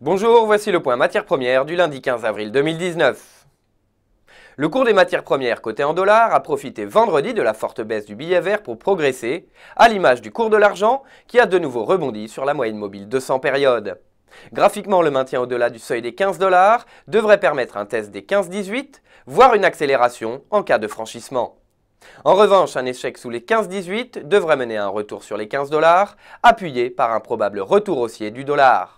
Bonjour, voici le point matière première du lundi 15 avril 2019. Le cours des matières premières coté en dollars a profité vendredi de la forte baisse du billet vert pour progresser, à l'image du cours de l'argent qui a de nouveau rebondi sur la moyenne mobile 200 périodes. Graphiquement, le maintien au-delà du seuil des 15 dollars devrait permettre un test des 15-18, voire une accélération en cas de franchissement. En revanche, un échec sous les 15-18 devrait mener à un retour sur les 15 dollars, appuyé par un probable retour haussier du dollar.